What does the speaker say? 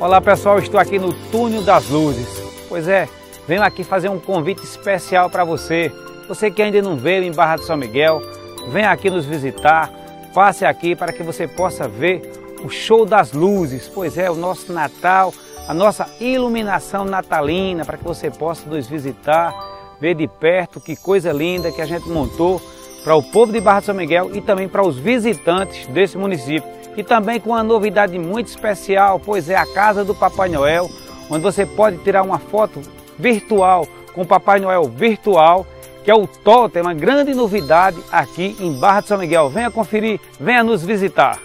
Olá pessoal, estou aqui no Túnel das Luzes. Pois é, venho aqui fazer um convite especial para você. Você que ainda não veio em Barra de São Miguel, venha aqui nos visitar, passe aqui para que você possa ver o show das luzes. Pois é, o nosso Natal, a nossa iluminação natalina, para que você possa nos visitar, ver de perto que coisa linda que a gente montou para o povo de Barra de São Miguel e também para os visitantes desse município e também com uma novidade muito especial, pois é a Casa do Papai Noel, onde você pode tirar uma foto virtual com o Papai Noel virtual, que é o totem, uma grande novidade aqui em Barra de São Miguel. Venha conferir, venha nos visitar.